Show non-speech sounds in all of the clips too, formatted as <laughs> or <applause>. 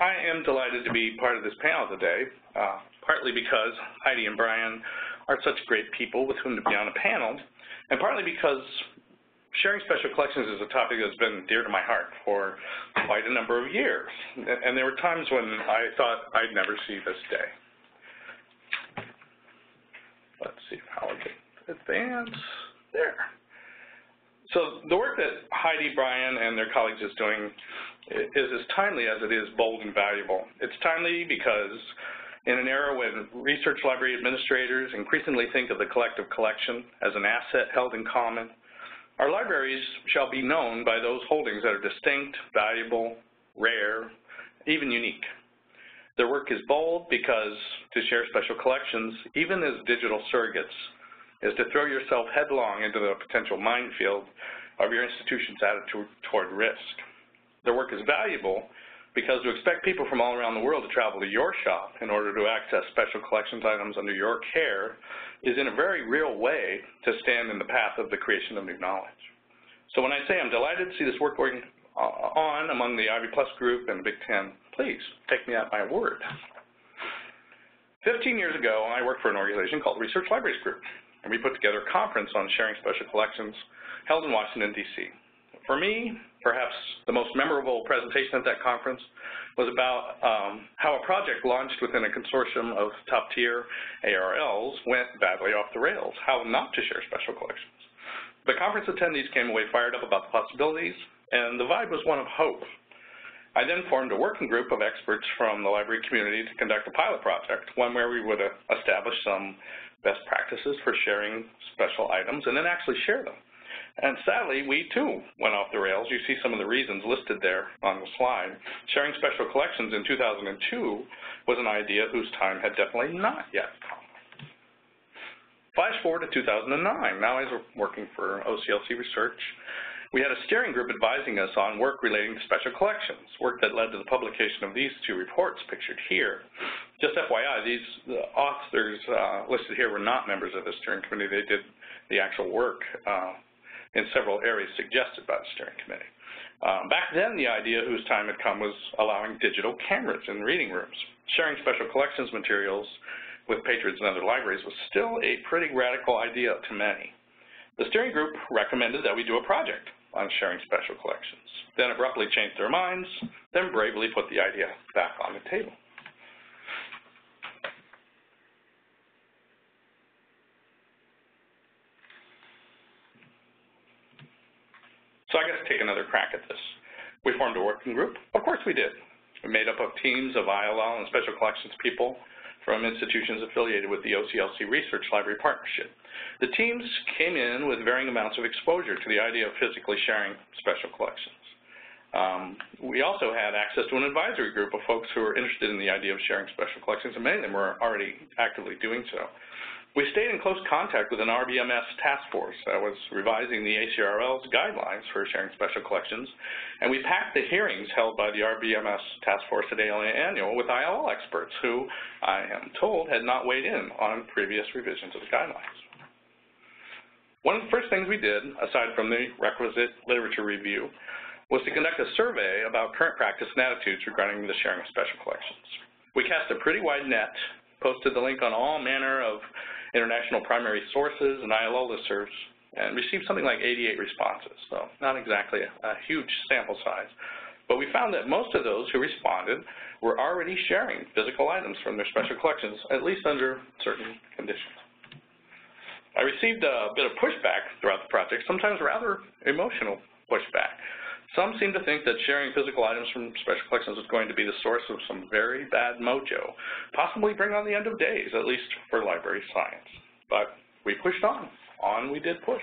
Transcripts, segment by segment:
I am delighted to be part of this panel today, uh, partly because Heidi and Brian are such great people with whom to be on a panel, and partly because sharing special collections is a topic that's been dear to my heart for quite a number of years. And there were times when I thought I'd never see this day. Let's see how I can advance. There. So the work that Heidi, Brian, and their colleagues is doing is as timely as it is bold and valuable. It's timely because in an era when research library administrators increasingly think of the collective collection as an asset held in common, our libraries shall be known by those holdings that are distinct, valuable, rare, even unique. Their work is bold because to share special collections, even as digital surrogates, is to throw yourself headlong into the potential minefield of your institution's attitude toward risk. Their work is valuable because to expect people from all around the world to travel to your shop in order to access special collections items under your care is in a very real way to stand in the path of the creation of new knowledge. So when I say I'm delighted to see this work going on among the Ivy Plus group and the Big Ten, please take me at my word. 15 years ago, I worked for an organization called Research Libraries Group, and we put together a conference on sharing special collections held in Washington, D.C. For me, perhaps the most memorable presentation at that conference was about um, how a project launched within a consortium of top-tier ARLs went badly off the rails, how not to share special collections. The conference attendees came away fired up about the possibilities, and the vibe was one of hope. I then formed a working group of experts from the library community to conduct a pilot project, one where we would uh, establish some best practices for sharing special items and then actually share them. And sadly, we too went off the rails. You see some of the reasons listed there on the slide. Sharing special collections in 2002 was an idea whose time had definitely not yet come. Flash forward to 2009. Now I was working for OCLC Research. We had a steering group advising us on work relating to special collections, work that led to the publication of these two reports pictured here. Just FYI, these the authors uh, listed here were not members of the steering committee. They did the actual work uh, in several areas suggested by the steering committee. Um, back then, the idea whose time had come was allowing digital cameras in reading rooms. Sharing special collections materials with patrons and other libraries was still a pretty radical idea to many. The steering group recommended that we do a project on sharing special collections, then abruptly changed their minds, then bravely put the idea back on the table. So I guess take another crack at this. We formed a working group. Of course we did. We made up of teams of ILL and special collections people from institutions affiliated with the OCLC Research Library Partnership. The teams came in with varying amounts of exposure to the idea of physically sharing special collections. Um, we also had access to an advisory group of folks who were interested in the idea of sharing special collections, and many of them were already actively doing so. We stayed in close contact with an RBMS task force that was revising the ACRL's guidelines for sharing special collections, and we packed the hearings held by the RBMS task force at ALA Annual with ILL experts who, I am told, had not weighed in on previous revisions of the guidelines. One of the first things we did, aside from the requisite literature review, was to conduct a survey about current practice and attitudes regarding the sharing of special collections. We cast a pretty wide net, posted the link on all manner of international primary sources and ILL listservs, and received something like 88 responses, so not exactly a, a huge sample size. But we found that most of those who responded were already sharing physical items from their special collections, at least under certain conditions. I received a bit of pushback throughout the project, sometimes rather emotional pushback. Some seem to think that sharing physical items from special collections is going to be the source of some very bad mojo, possibly bring on the end of days, at least for library science. But we pushed on. On we did push.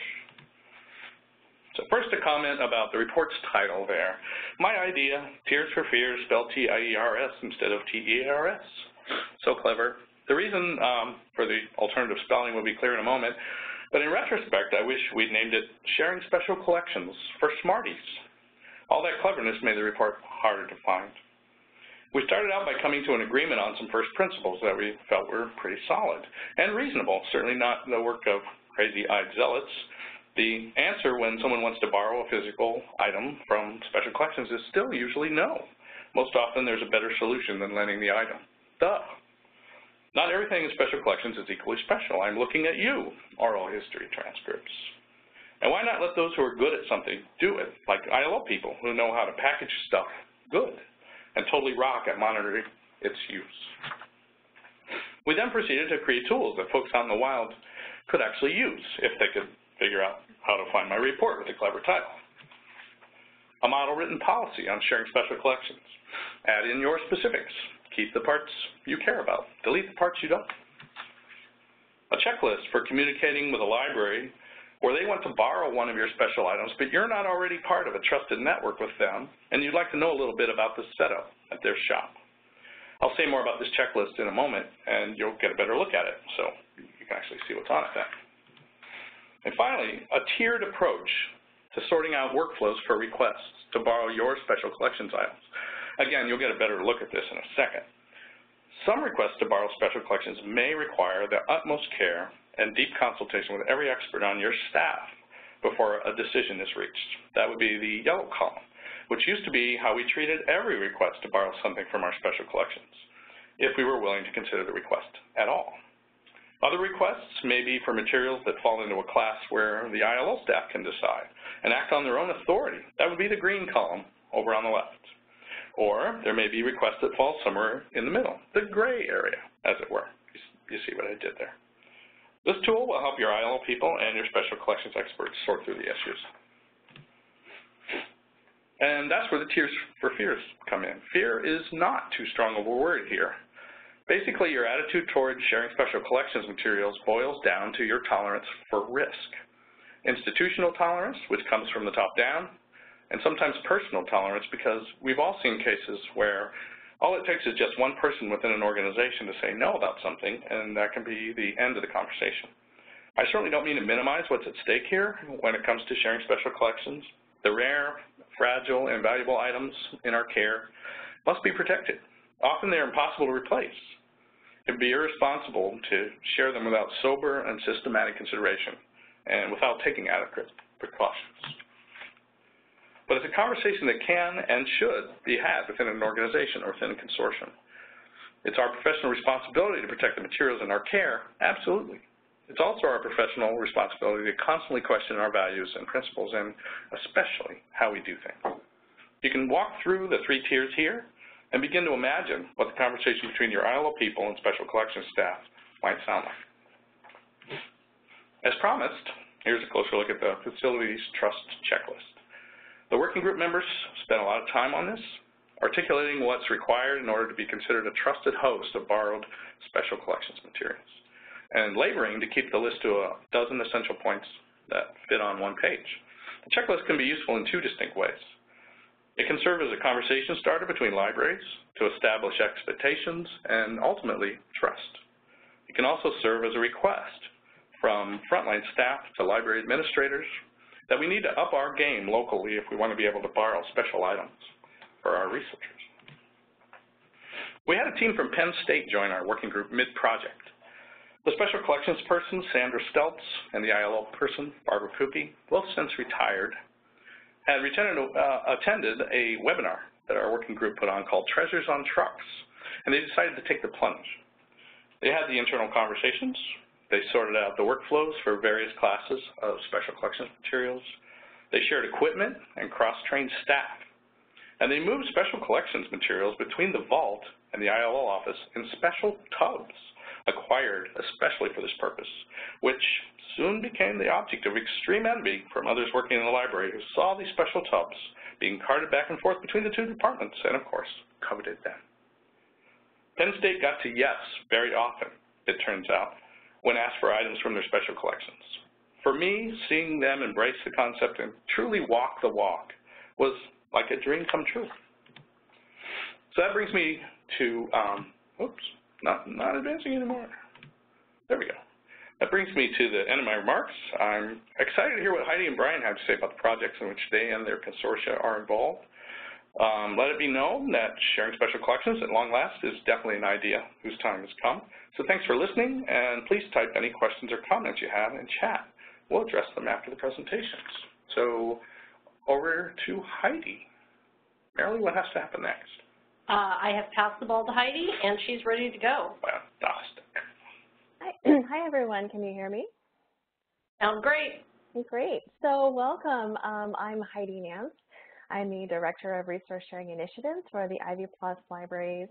So first a comment about the report's title there. My idea, Tears for Fears, spelled T-I-E-R-S instead of T-E-A-R-S. So clever. The reason um, for the alternative spelling will be clear in a moment, but in retrospect, I wish we'd named it Sharing Special Collections for Smarties. All that cleverness made the report harder to find. We started out by coming to an agreement on some first principles that we felt were pretty solid and reasonable, certainly not the work of crazy-eyed zealots. The answer when someone wants to borrow a physical item from special collections is still usually no. most often there's a better solution than lending the item. Duh. Not everything in special collections is equally special. I'm looking at you, oral history transcripts. And why not let those who are good at something do it, like ILL people who know how to package stuff good and totally rock at monitoring its use. We then proceeded to create tools that folks out in the wild could actually use if they could figure out how to find my report with a clever title. A model written policy on sharing special collections. Add in your specifics. Keep the parts you care about. Delete the parts you don't. A checklist for communicating with a library where they want to borrow one of your special items, but you're not already part of a trusted network with them, and you'd like to know a little bit about the setup at their shop. I'll say more about this checklist in a moment, and you'll get a better look at it, so you can actually see what's on it then. And finally, a tiered approach to sorting out workflows for requests to borrow your special collections items. Again, you'll get a better look at this in a second. Some requests to borrow special collections may require the utmost care and deep consultation with every expert on your staff before a decision is reached. That would be the yellow column, which used to be how we treated every request to borrow something from our special collections, if we were willing to consider the request at all. Other requests may be for materials that fall into a class where the ILL staff can decide and act on their own authority. That would be the green column over on the left. Or there may be requests that fall somewhere in the middle, the gray area, as it were. You see what I did there. This tool will help your ILL people and your special collections experts sort through the issues. And that's where the tiers for fears come in. Fear is not too strong of a word here. Basically, your attitude towards sharing special collections materials boils down to your tolerance for risk. Institutional tolerance, which comes from the top down, and sometimes personal tolerance because we've all seen cases where all it takes is just one person within an organization to say no about something, and that can be the end of the conversation. I certainly don't mean to minimize what's at stake here when it comes to sharing special collections. The rare, fragile, and valuable items in our care must be protected. Often they're impossible to replace. It would be irresponsible to share them without sober and systematic consideration and without taking adequate precautions but it's a conversation that can and should be had within an organization or within a consortium. It's our professional responsibility to protect the materials in our care, absolutely. It's also our professional responsibility to constantly question our values and principles and especially how we do things. You can walk through the three tiers here and begin to imagine what the conversation between your ILL people and special collections staff might sound like. As promised, here's a closer look at the Facilities Trust Checklist. The working group members spent a lot of time on this, articulating what's required in order to be considered a trusted host of borrowed special collections materials, and laboring to keep the list to a dozen essential points that fit on one page. The checklist can be useful in two distinct ways. It can serve as a conversation starter between libraries to establish expectations and ultimately trust. It can also serve as a request from frontline staff to library administrators, that we need to up our game locally if we want to be able to borrow special items for our researchers. We had a team from Penn State join our working group mid-project. The special collections person, Sandra Stelts, and the ILL person, Barbara Coopey, both since retired, had uh, attended a webinar that our working group put on called Treasures on Trucks, and they decided to take the plunge. They had the internal conversations, they sorted out the workflows for various classes of special collections materials. They shared equipment and cross-trained staff. And they moved special collections materials between the vault and the ILL office in special tubs acquired especially for this purpose, which soon became the object of extreme envy from others working in the library who saw these special tubs being carted back and forth between the two departments and, of course, coveted them. Penn State got to yes very often, it turns out, when asked for items from their special collections. For me, seeing them embrace the concept and truly walk the walk was like a dream come true. So that brings me to, um, oops, not, not advancing anymore. There we go. That brings me to the end of my remarks. I'm excited to hear what Heidi and Brian have to say about the projects in which they and their consortia are involved. Um, let it be known that sharing special collections at long last is definitely an idea whose time has come. So thanks for listening, and please type any questions or comments you have in chat. We'll address them after the presentations. So over to Heidi. Merrilee, what has to happen next? Uh, I have passed the ball to Heidi, and she's ready to go. Fantastic. Hi, <clears throat> Hi everyone. Can you hear me? Sounds great. Great. So welcome. Um, I'm Heidi Nance. I'm the Director of Resource Sharing Initiatives for the Ivy Plus Libraries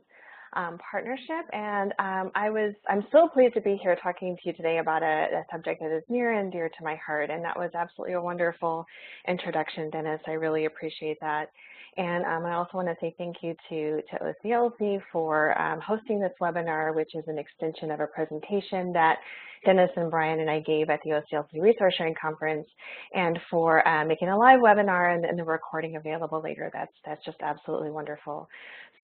um, partnership, and um, I was I'm so pleased to be here talking to you today about a, a, subject that is near and dear to my heart, and that was absolutely a wonderful introduction, Dennis. I really appreciate that. And um, I also want to say thank you to, to OCLC for um, hosting this webinar, which is an extension of a presentation that Dennis and Brian and I gave at the OCLC Resource Sharing Conference, and for uh, making a live webinar and, and, the recording available later. That's, that's just absolutely wonderful.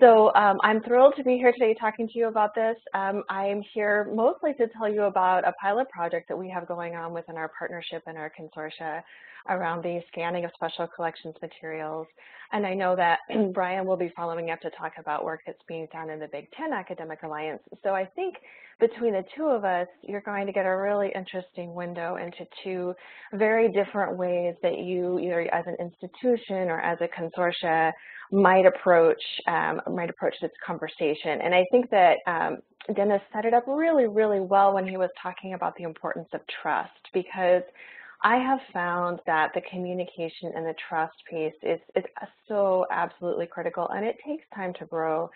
So um, I'm thrilled to be here today talking to you about this. Um, I'm here mostly to tell you about a pilot project that we have going on within our partnership and our consortia around the scanning of special collections materials. And I know that <clears throat> Brian will be following up to talk about work that's being done in the Big Ten Academic Alliance. So I think between the two of us, you're going to get a really interesting window into two very different ways that you, either as an institution or as a consortia, might approach um, might approach this conversation. And I think that um, Dennis set it up really, really well when he was talking about the importance of trust because I have found that the communication and the trust piece is, is so absolutely critical and it takes time to grow.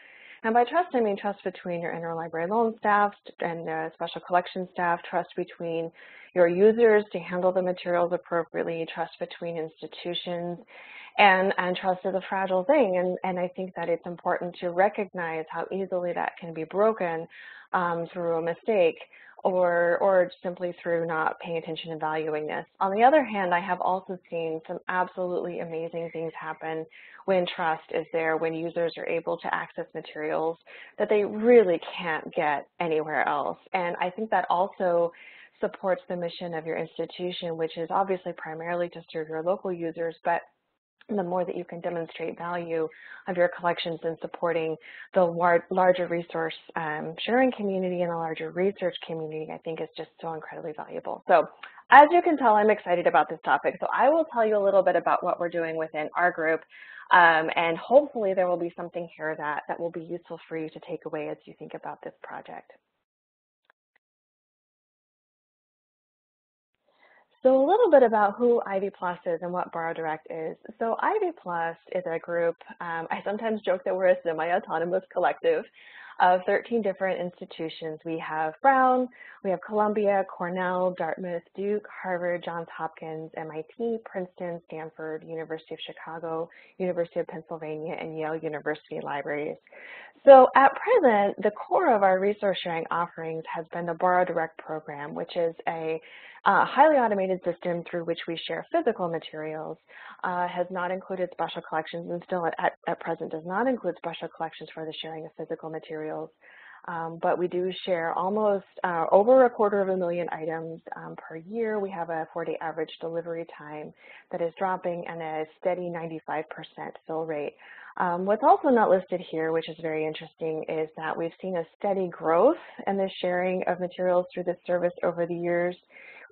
And by trust, I mean trust between your interlibrary loan staff and special collection staff, trust between your users to handle the materials appropriately, trust between institutions, and, and trust is a fragile thing. And, and I think that it's important to recognize how easily that can be broken um, through a mistake or, or simply through not paying attention and valuing this. On the other hand, I have also seen some absolutely amazing things happen when trust is there, when users are able to access materials that they really can't get anywhere else. And I think that also supports the mission of your institution, which is obviously primarily to serve your local users, but the more that you can demonstrate value of your collections in supporting the larger resource um, sharing community and the larger research community, I think is just so incredibly valuable. So as you can tell, I'm excited about this topic. So I will tell you a little bit about what we're doing within our group, um, and hopefully there will be something here that, that will be useful for you to take away as you think about this project. So a little bit about who Ivy Plus is and what Borrow Direct is. So Ivy Plus is a group, um, I sometimes joke that we're a semi-autonomous collective of 13 different institutions. We have Brown, we have Columbia, Cornell, Dartmouth, Duke, Harvard, Johns Hopkins, MIT, Princeton, Stanford, University of Chicago, University of Pennsylvania, and Yale University libraries. So at present, the core of our resource sharing offerings has been the Borrow Direct program, which is a uh, highly automated system through which we share physical materials, uh, has not included special collections and still at, at, present does not include special collections for the sharing of physical materials. Um, but we do share almost uh, over a quarter of a million items um, per year. We have a 40 average delivery time that is dropping and a steady 95% fill rate. Um, what's also not listed here, which is very interesting, is that we've seen a steady growth in the sharing of materials through this service over the years.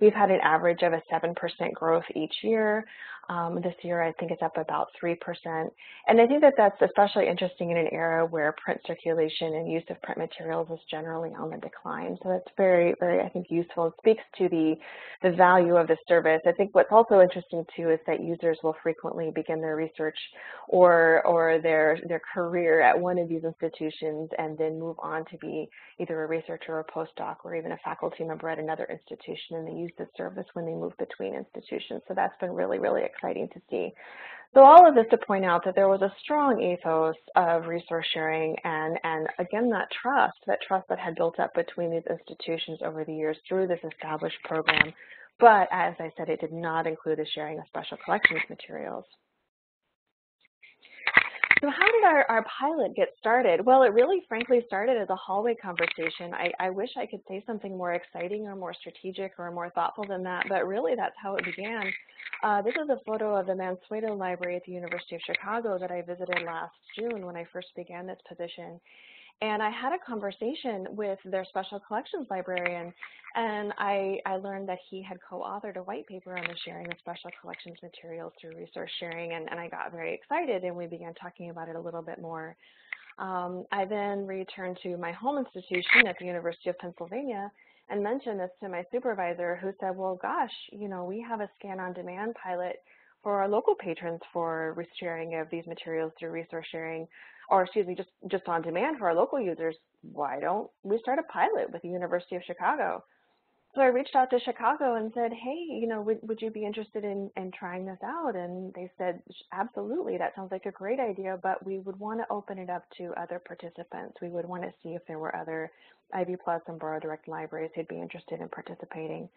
We've had an average of a 7% growth each year. Um, this year, I think it's up about 3%. And I think that that's especially interesting in an era where print circulation and use of print materials is generally on the decline. So that's very, very, I think, useful. It speaks to the, the value of the service. I think what's also interesting, too, is that users will frequently begin their research or, or their, their career at one of these institutions and then move on to be either a researcher or a postdoc or even a faculty member at another institution and they use the service when they move between institutions. So that's been really, really exciting to see. So all of this to point out that there was a strong ethos of resource sharing and, and again, that trust, that trust that had built up between these institutions over the years through this established program. But as I said, it did not include the sharing of special collections materials. So how did our, our pilot get started? Well, it really frankly started as a hallway conversation. I, I wish I could say something more exciting or more strategic or more thoughtful than that, but really that's how it began. Uh, this is a photo of the Mansueto Library at the University of Chicago that I visited last June when I first began this position. And I had a conversation with their special collections librarian, and I, I learned that he had co-authored a white paper on the sharing of special collections materials through resource sharing, and, and I got very excited, and we began talking about it a little bit more. Um, I then returned to my home institution at the University of Pennsylvania and mentioned this to my supervisor who said, well, gosh, you know, we have a scan on demand pilot for our local patrons for sharing of these materials through resource sharing, or excuse me, just, just on demand for our local users. Why don't we start a pilot with the University of Chicago? So I reached out to Chicago and said, hey, you know, would, would you be interested in, in trying this out? And they said, absolutely, that sounds like a great idea, but we would want to open it up to other participants. We would want to see if there were other Ivy Plus and Borrow Direct libraries who'd be interested in participating.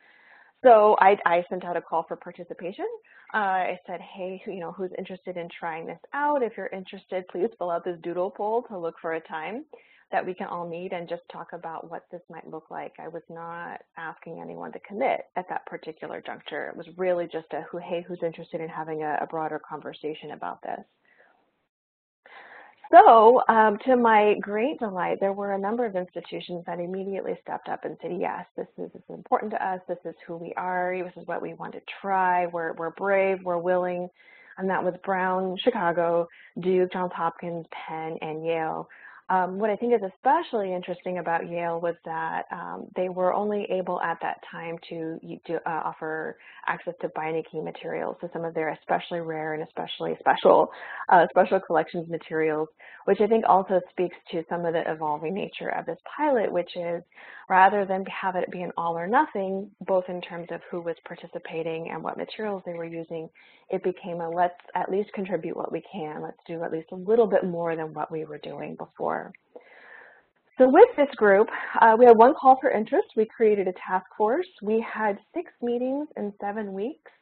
So I, I sent out a call for participation. Uh, I said, hey, you know, who's interested in trying this out? If you're interested, please fill out this doodle poll to look for a time that we can all meet and just talk about what this might look like. I was not asking anyone to commit at that particular juncture. It was really just a, who, hey, who's interested in having a, a broader conversation about this? So um, to my great delight, there were a number of institutions that immediately stepped up and said, yes, this is, this is important to us. This is who we are. This is what we want to try. We're, we're brave. We're willing. And that was Brown, Chicago, Duke, Johns Hopkins, Penn, and Yale. Um, what I think is especially interesting about Yale was that um, they were only able at that time to, to uh, offer access to Beinecke materials, so some of their especially rare and especially special uh, special collections materials, which I think also speaks to some of the evolving nature of this pilot, which is rather than have it be an all or nothing, both in terms of who was participating and what materials they were using, it became a let's at least contribute what we can. Let's do at least a little bit more than what we were doing before. So with this group, uh, we had one call for interest. We created a task force. We had six meetings in seven weeks,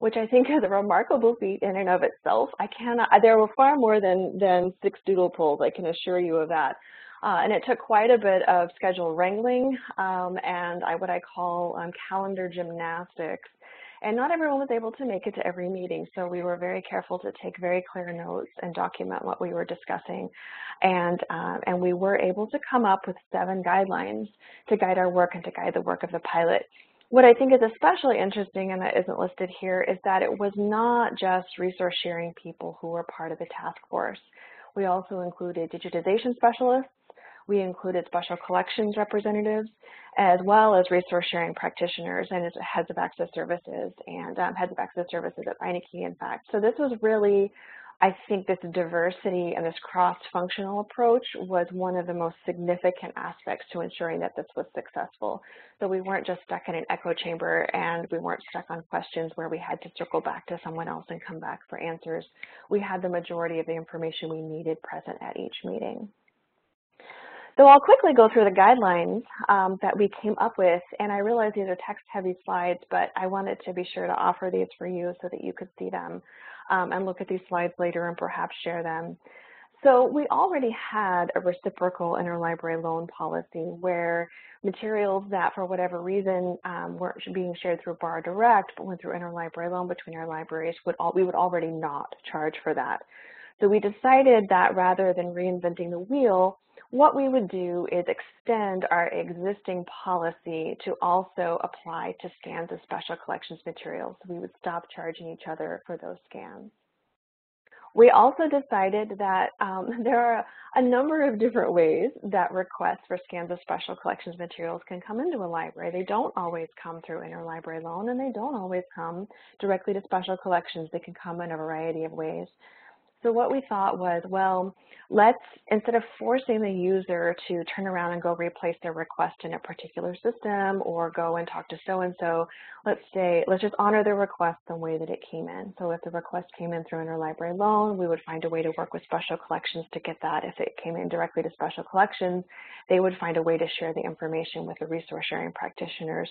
which I think <laughs> is a remarkable feat in and of itself. I cannot, there were far more than, than six doodle polls, I can assure you of that. Uh, and it took quite a bit of schedule wrangling um, and I, what I call um, calendar gymnastics and not everyone was able to make it to every meeting, so we were very careful to take very clear notes and document what we were discussing. And, uh, and we were able to come up with seven guidelines to guide our work and to guide the work of the pilot. What I think is especially interesting, and that isn't listed here, is that it was not just resource sharing people who were part of the task force. We also included digitization specialists, we included special collections representatives, as well as resource sharing practitioners and heads of access services and um, heads of access services at Beinecke, in fact. So this was really, I think this diversity and this cross-functional approach was one of the most significant aspects to ensuring that this was successful. So we weren't just stuck in an echo chamber and we weren't stuck on questions where we had to circle back to someone else and come back for answers. We had the majority of the information we needed present at each meeting. So I'll quickly go through the guidelines um, that we came up with, and I realize these are text-heavy slides, but I wanted to be sure to offer these for you so that you could see them um, and look at these slides later and perhaps share them. So we already had a reciprocal interlibrary loan policy where materials that for whatever reason um, weren't being shared through Borrow Direct but went through interlibrary loan between our libraries, would all, we would already not charge for that. So we decided that rather than reinventing the wheel, what we would do is extend our existing policy to also apply to scans of special collections materials. We would stop charging each other for those scans. We also decided that um, <laughs> there are a number of different ways that requests for scans of special collections materials can come into a library. They don't always come through interlibrary loan and they don't always come directly to special collections. They can come in a variety of ways. So what we thought was, well, let's, instead of forcing the user to turn around and go replace their request in a particular system or go and talk to so-and-so, let's say, let's just honor the request the way that it came in. So if the request came in through interlibrary loan, we would find a way to work with special collections to get that. If it came in directly to special collections, they would find a way to share the information with the resource sharing practitioners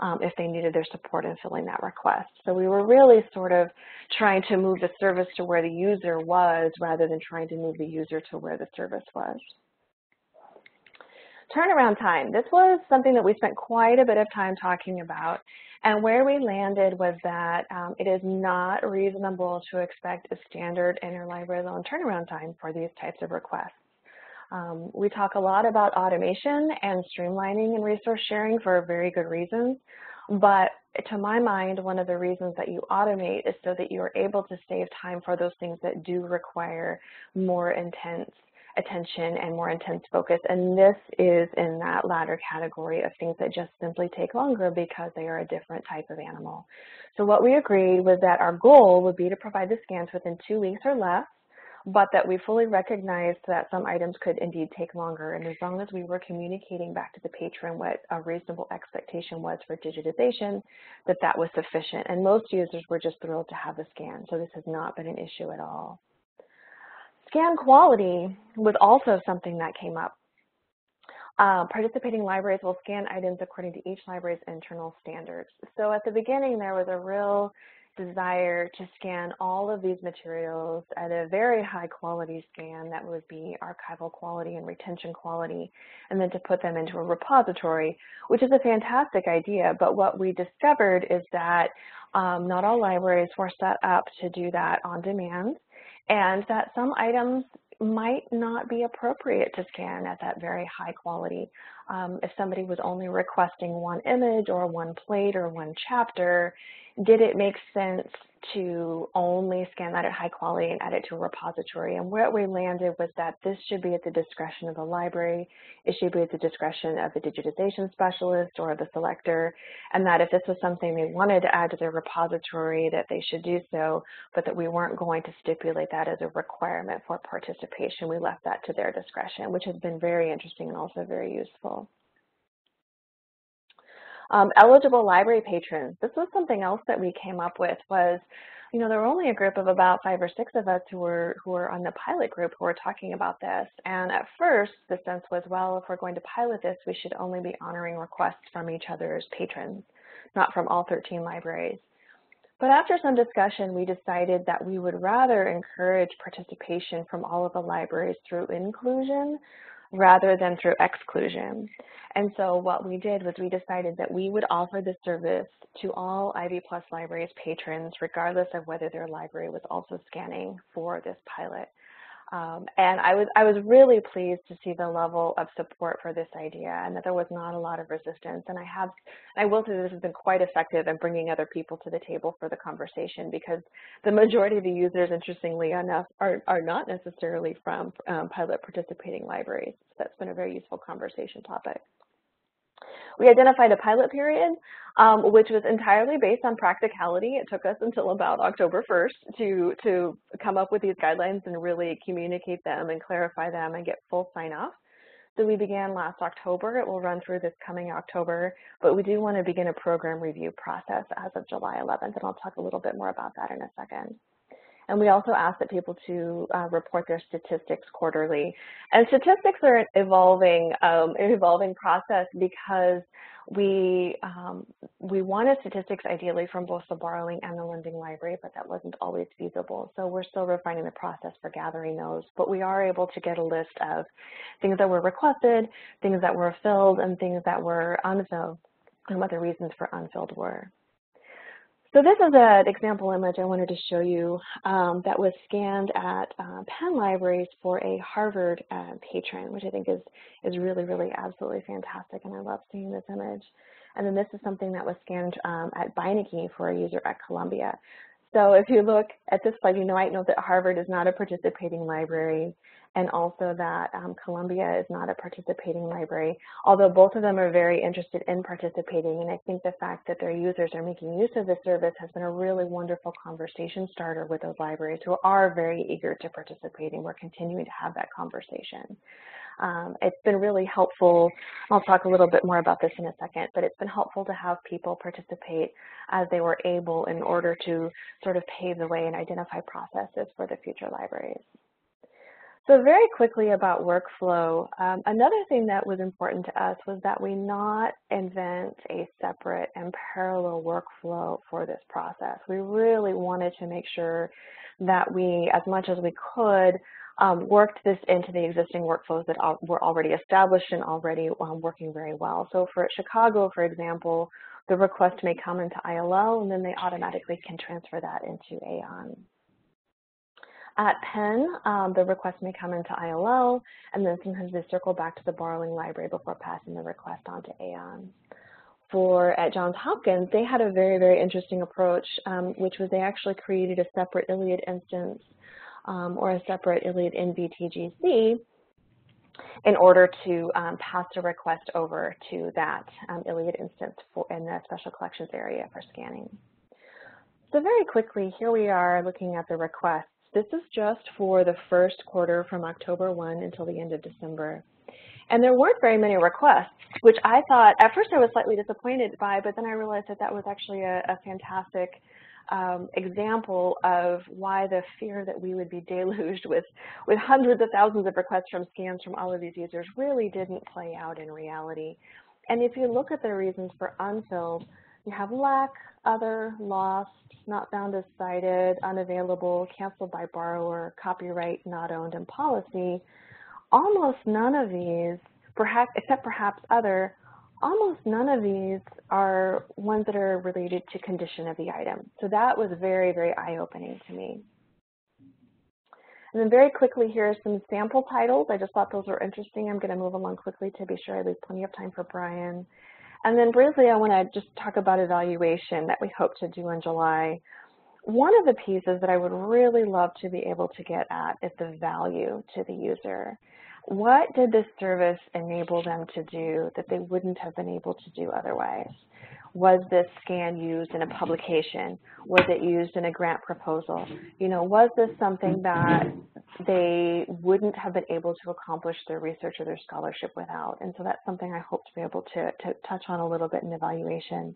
um, if they needed their support in filling that request. So we were really sort of trying to move the service to where the user was rather than trying to move the user to where the service was. Turnaround time. This was something that we spent quite a bit of time talking about. And where we landed was that um, it is not reasonable to expect a standard interlibrary loan turnaround time for these types of requests. Um, we talk a lot about automation and streamlining and resource sharing for very good reasons. But to my mind, one of the reasons that you automate is so that you're able to save time for those things that do require more intense attention and more intense focus. And this is in that latter category of things that just simply take longer because they are a different type of animal. So what we agreed was that our goal would be to provide the scans within two weeks or less, but that we fully recognized that some items could indeed take longer. And as long as we were communicating back to the patron what a reasonable expectation was for digitization, that that was sufficient. And most users were just thrilled to have the scan, so this has not been an issue at all. Scan quality was also something that came up. Uh, participating libraries will scan items according to each library's internal standards. So at the beginning, there was a real desire to scan all of these materials at a very high quality scan that would be archival quality and retention quality, and then to put them into a repository, which is a fantastic idea. But what we discovered is that um, not all libraries were set up to do that on demand and that some items might not be appropriate to scan at that very high quality. Um, if somebody was only requesting one image or one plate or one chapter, did it make sense to only scan that at high quality and add it to a repository. And where we landed was that this should be at the discretion of the library. It should be at the discretion of the digitization specialist or the selector. And that if this was something they wanted to add to their repository, that they should do so, but that we weren't going to stipulate that as a requirement for participation. We left that to their discretion, which has been very interesting and also very useful. Um, eligible library patrons. This was something else that we came up with was, you know, there were only a group of about five or six of us who were who were on the pilot group who were talking about this. And at first, the sense was, well, if we're going to pilot this, we should only be honoring requests from each other's patrons, not from all 13 libraries. But after some discussion, we decided that we would rather encourage participation from all of the libraries through inclusion rather than through exclusion. And so what we did was we decided that we would offer the service to all Ivy Plus Libraries patrons, regardless of whether their library was also scanning for this pilot. Um, and I was, I was really pleased to see the level of support for this idea and that there was not a lot of resistance. And I have, I will say this has been quite effective in bringing other people to the table for the conversation because the majority of the users, interestingly enough, are, are not necessarily from um, pilot participating libraries. So that's been a very useful conversation topic. We identified a pilot period, um, which was entirely based on practicality. It took us until about October 1st to, to come up with these guidelines and really communicate them and clarify them and get full sign-off. So we began last October. It will run through this coming October, but we do want to begin a program review process as of July 11th, and I'll talk a little bit more about that in a second. And we also ask that people to uh, report their statistics quarterly. And statistics are an evolving, um, an evolving process because we, um, we wanted statistics ideally from both the borrowing and the lending library, but that wasn't always feasible. So we're still refining the process for gathering those, but we are able to get a list of things that were requested, things that were filled, and things that were unfilled, and what the reasons for unfilled were. So this is an example image I wanted to show you um, that was scanned at uh, Penn Libraries for a Harvard uh, patron, which I think is, is really, really absolutely fantastic, and I love seeing this image. And then this is something that was scanned um, at Beinecke for a user at Columbia. So if you look at this slide, you might know that Harvard is not a participating library and also that um, Columbia is not a participating library, although both of them are very interested in participating. And I think the fact that their users are making use of the service has been a really wonderful conversation starter with those libraries who are very eager to participate, and we're continuing to have that conversation. Um, it's been really helpful. I'll talk a little bit more about this in a second, but it's been helpful to have people participate as they were able in order to sort of pave the way and identify processes for the future libraries. So very quickly about workflow, um, another thing that was important to us was that we not invent a separate and parallel workflow for this process. We really wanted to make sure that we, as much as we could, um, worked this into the existing workflows that were already established and already um, working very well. So for Chicago, for example, the request may come into ILL and then they automatically can transfer that into Aeon. At Penn, um, the request may come into ILL, and then sometimes they circle back to the borrowing library before passing the request on to Aeon. For at Johns Hopkins, they had a very, very interesting approach, um, which was they actually created a separate ILLiad instance um, or a separate ILLiad NVTGC in order to um, pass a request over to that um, ILLiad instance for, in the special collections area for scanning. So very quickly, here we are looking at the requests. This is just for the first quarter from October 1 until the end of December. And there weren't very many requests, which I thought, at first I was slightly disappointed by, but then I realized that that was actually a, a fantastic um, example of why the fear that we would be deluged with, with hundreds of thousands of requests from scans from all of these users really didn't play out in reality. And if you look at the reasons for unfilled, you have lack, other, lost, not found as cited, unavailable, canceled by borrower, copyright not owned, and policy. Almost none of these, perhaps, except perhaps other, almost none of these are ones that are related to condition of the item. So that was very, very eye-opening to me. And then very quickly, here are some sample titles. I just thought those were interesting. I'm going to move along quickly to be sure I leave plenty of time for Brian. And then briefly, I want to just talk about evaluation that we hope to do in July. One of the pieces that I would really love to be able to get at is the value to the user. What did this service enable them to do that they wouldn't have been able to do otherwise? Was this scan used in a publication? Was it used in a grant proposal? You know, was this something that they wouldn't have been able to accomplish their research or their scholarship without? And so that's something I hope to be able to, to touch on a little bit in evaluation.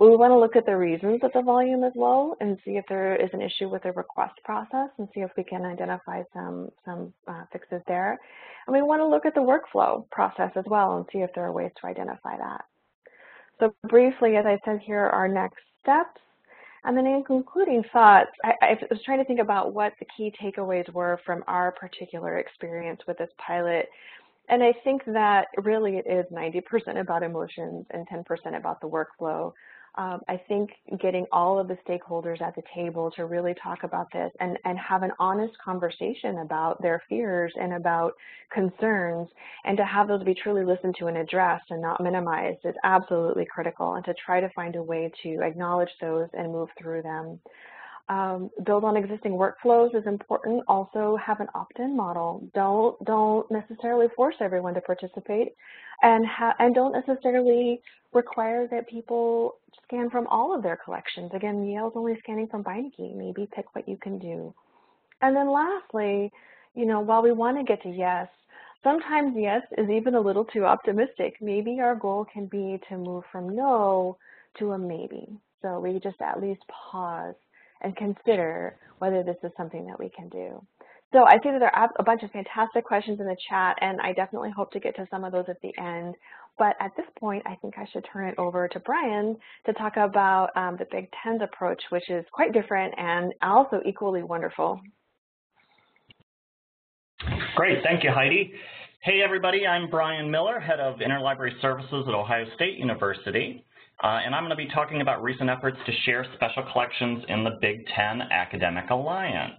We want to look at the reasons that the volume is low and see if there is an issue with the request process and see if we can identify some, some uh, fixes there. And we want to look at the workflow process as well and see if there are ways to identify that. So briefly, as I said here, our next steps. And then in concluding thoughts, I, I, was trying to think about what the key takeaways were from our particular experience with this pilot. And I think that really it is 90% about emotions and 10% about the workflow um, I think getting all of the stakeholders at the table to really talk about this and, and have an honest conversation about their fears and about concerns and to have those be truly listened to and addressed and not minimized is absolutely critical and to try to find a way to acknowledge those and move through them. Um, build on existing workflows is important. Also have an opt-in model. Don't, don't necessarily force everyone to participate and, and don't necessarily require that people scan from all of their collections. Again, Yale's only scanning from Beinecke. Maybe pick what you can do. And then lastly, you know, while we want to get to yes, sometimes yes is even a little too optimistic. Maybe our goal can be to move from no to a maybe. So we just at least pause and consider whether this is something that we can do. So I see that there are a bunch of fantastic questions in the chat, and I definitely hope to get to some of those at the end. But at this point, I think I should turn it over to Brian to talk about um, the Big Ten's approach, which is quite different and also equally wonderful. Great, thank you, Heidi. Hey everybody, I'm Brian Miller, Head of Interlibrary Services at Ohio State University. Uh, and I'm going to be talking about recent efforts to share special collections in the Big Ten Academic Alliance.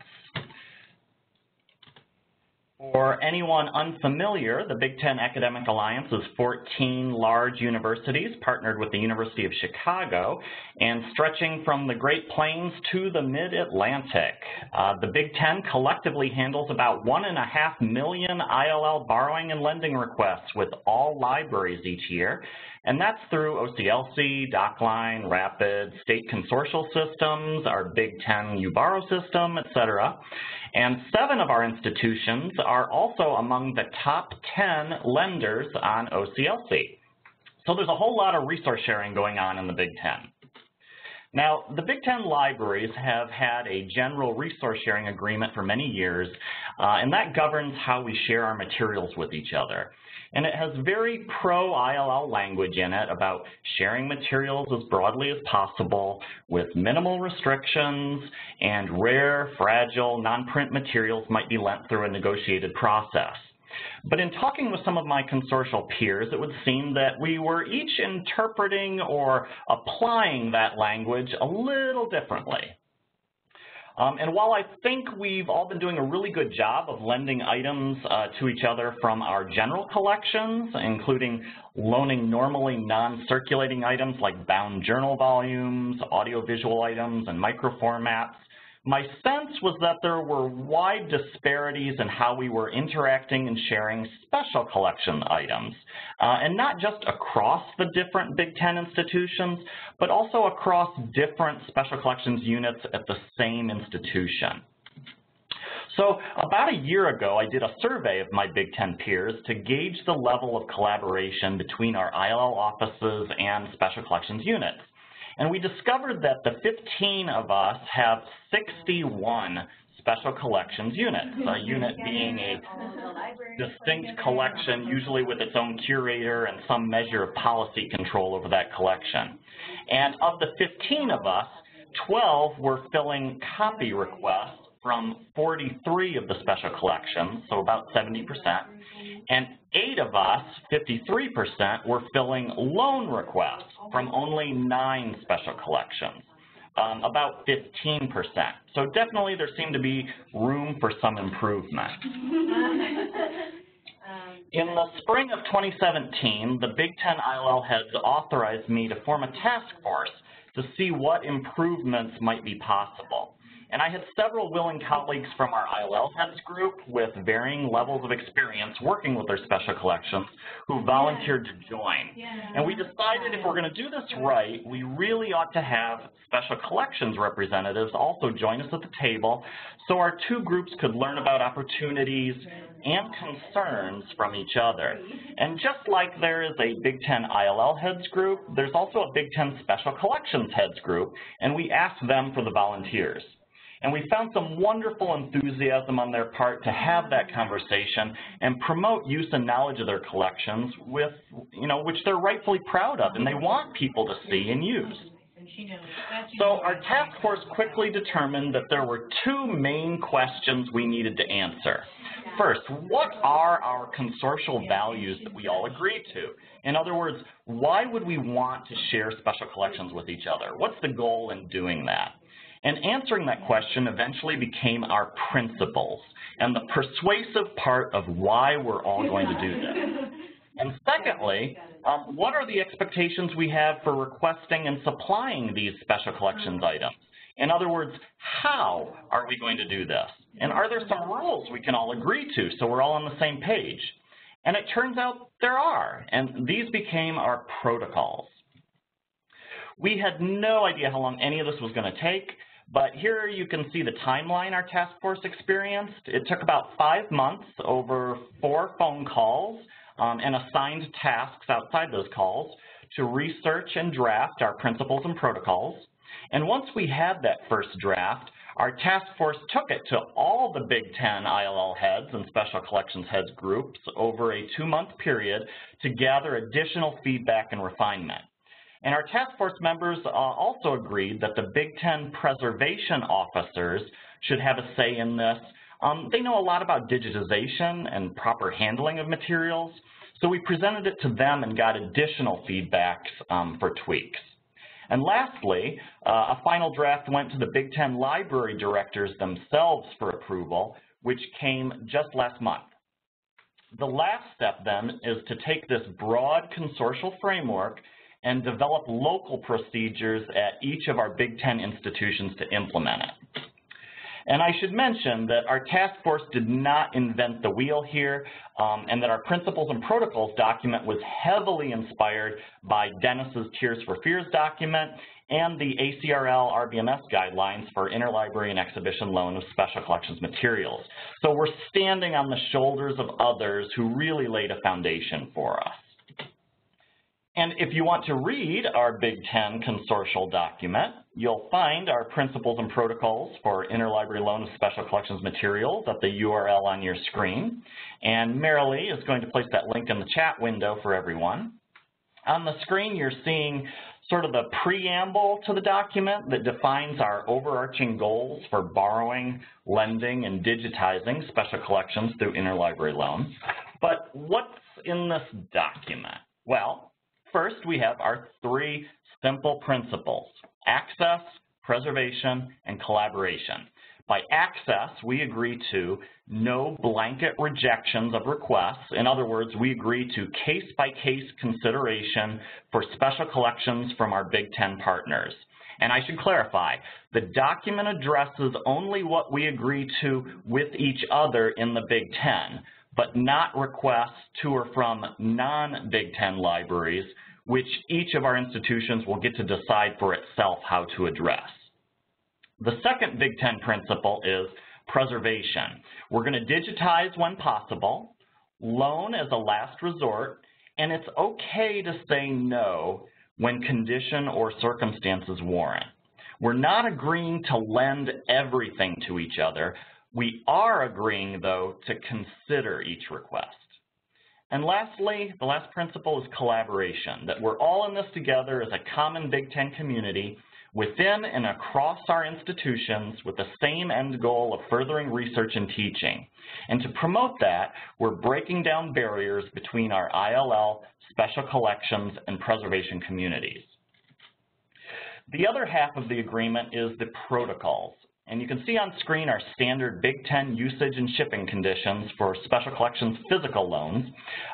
For anyone unfamiliar, the Big Ten Academic Alliance is 14 large universities partnered with the University of Chicago and stretching from the Great Plains to the Mid-Atlantic. Uh, the Big Ten collectively handles about one and a half million ILL borrowing and lending requests with all libraries each year, and that's through OCLC, DocLine, Rapid, state consortial systems, our Big Ten UBorrow system, et cetera. And seven of our institutions are also among the top 10 lenders on OCLC. So there's a whole lot of resource sharing going on in the Big Ten. Now, the Big Ten libraries have had a general resource sharing agreement for many years, uh, and that governs how we share our materials with each other and it has very pro-ILL language in it about sharing materials as broadly as possible with minimal restrictions and rare, fragile, non-print materials might be lent through a negotiated process. But in talking with some of my consortial peers, it would seem that we were each interpreting or applying that language a little differently. Um, and while I think we've all been doing a really good job of lending items uh, to each other from our general collections, including loaning normally non-circulating items like bound journal volumes, audiovisual items, and microformats, my sense was that there were wide disparities in how we were interacting and sharing special collection items, uh, and not just across the different Big Ten institutions, but also across different special collections units at the same institution. So about a year ago, I did a survey of my Big Ten peers to gauge the level of collaboration between our ILL offices and special collections units. And we discovered that the 15 of us have 61 special collections units, a <laughs> unit being a distinct collection, usually with its own curator and some measure of policy control over that collection. And of the 15 of us, 12 were filling copy requests from 43 of the special collections, so about 70%, and eight of us, 53%, were filling loan requests from only nine special collections, um, about 15%. So definitely there seemed to be room for some improvement. <laughs> In the spring of 2017, the Big Ten ILL heads authorized me to form a task force to see what improvements might be possible. And I had several willing colleagues from our ILL Heads group with varying levels of experience working with their special collections who volunteered to join. And we decided if we're going to do this right, we really ought to have special collections representatives also join us at the table so our two groups could learn about opportunities and concerns from each other. And just like there is a Big Ten ILL Heads group, there's also a Big Ten Special Collections Heads group, and we asked them for the volunteers. And we found some wonderful enthusiasm on their part to have that conversation and promote use and knowledge of their collections with, you know, which they're rightfully proud of and they want people to see and use. So our task force quickly determined that there were two main questions we needed to answer. First, what are our consortial values that we all agree to? In other words, why would we want to share special collections with each other? What's the goal in doing that? And answering that question eventually became our principles and the persuasive part of why we're all going to do this. <laughs> And secondly, um, what are the expectations we have for requesting and supplying these special collections items? In other words, how are we going to do this? And are there some rules we can all agree to so we're all on the same page? And it turns out there are, and these became our protocols. We had no idea how long any of this was going to take, but here you can see the timeline our task force experienced. It took about five months over four phone calls um, and assigned tasks outside those calls to research and draft our principles and protocols. And once we had that first draft, our task force took it to all the Big Ten ILL heads and special collections heads groups over a two-month period to gather additional feedback and refinement. And our task force members uh, also agreed that the Big Ten preservation officers should have a say in this. Um, they know a lot about digitization and proper handling of materials, so we presented it to them and got additional feedbacks um, for tweaks. And lastly, uh, a final draft went to the Big Ten library directors themselves for approval, which came just last month. The last step then is to take this broad consortial framework and develop local procedures at each of our Big Ten institutions to implement it. And I should mention that our task force did not invent the wheel here um, and that our principles and protocols document was heavily inspired by Dennis's Tiers for Fears document and the ACRL RBMS guidelines for interlibrary and exhibition loan of special collections materials. So we're standing on the shoulders of others who really laid a foundation for us. And if you want to read our Big Ten consortial document, you'll find our principles and protocols for interlibrary loan of special collections materials at the URL on your screen. And Merrilee is going to place that link in the chat window for everyone. On the screen, you're seeing sort of the preamble to the document that defines our overarching goals for borrowing, lending, and digitizing special collections through interlibrary loan. But what's in this document? Well, First, we have our three simple principles, access, preservation, and collaboration. By access, we agree to no blanket rejections of requests. In other words, we agree to case-by-case -case consideration for special collections from our Big Ten partners. And I should clarify, the document addresses only what we agree to with each other in the Big Ten, but not requests to or from non-Big Ten libraries, which each of our institutions will get to decide for itself how to address. The second Big Ten principle is preservation. We're going to digitize when possible, loan as a last resort, and it's okay to say no when condition or circumstances warrant. We're not agreeing to lend everything to each other. We are agreeing, though, to consider each request. And lastly, the last principle is collaboration, that we're all in this together as a common Big Ten community within and across our institutions with the same end goal of furthering research and teaching. And to promote that, we're breaking down barriers between our ILL, special collections, and preservation communities. The other half of the agreement is the protocols. And you can see on screen our standard Big Ten usage and shipping conditions for special collections physical loans.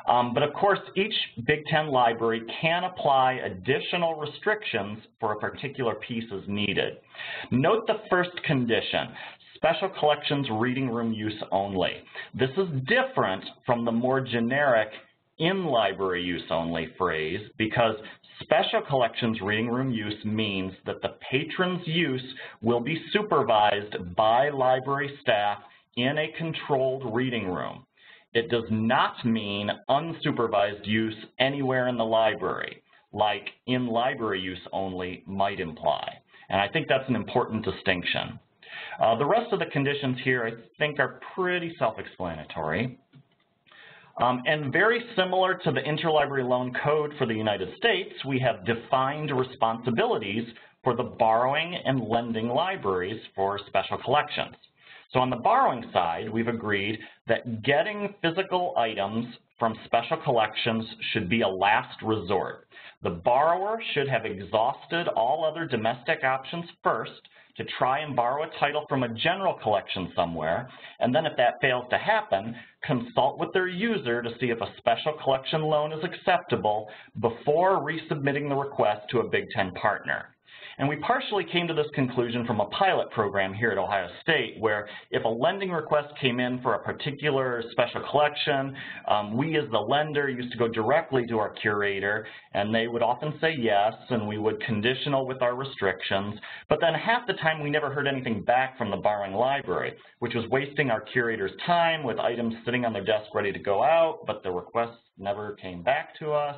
Um, but of course, each Big Ten library can apply additional restrictions for a particular piece as needed. Note the first condition, special collections reading room use only. This is different from the more generic in-library use only phrase because Special collections reading room use means that the patron's use will be supervised by library staff in a controlled reading room. It does not mean unsupervised use anywhere in the library, like in library use only might imply. And I think that's an important distinction. Uh, the rest of the conditions here I think are pretty self-explanatory. Um, and very similar to the Interlibrary Loan Code for the United States, we have defined responsibilities for the borrowing and lending libraries for special collections. So on the borrowing side, we've agreed that getting physical items from special collections should be a last resort. The borrower should have exhausted all other domestic options first to try and borrow a title from a general collection somewhere, and then if that fails to happen, consult with their user to see if a special collection loan is acceptable before resubmitting the request to a Big Ten partner. And we partially came to this conclusion from a pilot program here at Ohio State where if a lending request came in for a particular special collection, um, we as the lender used to go directly to our curator and they would often say yes and we would conditional with our restrictions. But then half the time we never heard anything back from the borrowing library, which was wasting our curator's time with items sitting on their desk ready to go out, but the requests never came back to us.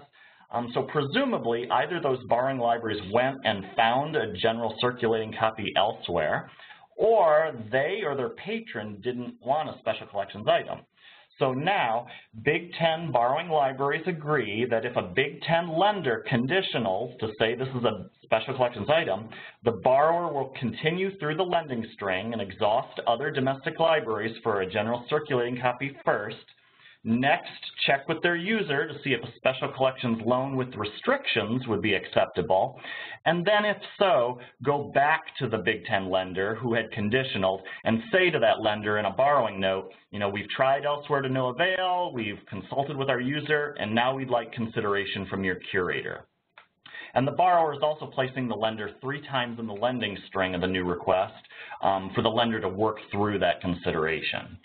Um, so presumably, either those borrowing libraries went and found a general circulating copy elsewhere, or they or their patron didn't want a special collections item. So now, Big Ten borrowing libraries agree that if a Big Ten lender conditionals to say this is a special collections item, the borrower will continue through the lending string and exhaust other domestic libraries for a general circulating copy first, Next, check with their user to see if a special collections loan with restrictions would be acceptable. And then if so, go back to the Big Ten lender who had conditionals and say to that lender in a borrowing note, you know, we've tried elsewhere to no avail, we've consulted with our user, and now we'd like consideration from your curator. And the borrower is also placing the lender three times in the lending string of the new request um, for the lender to work through that consideration.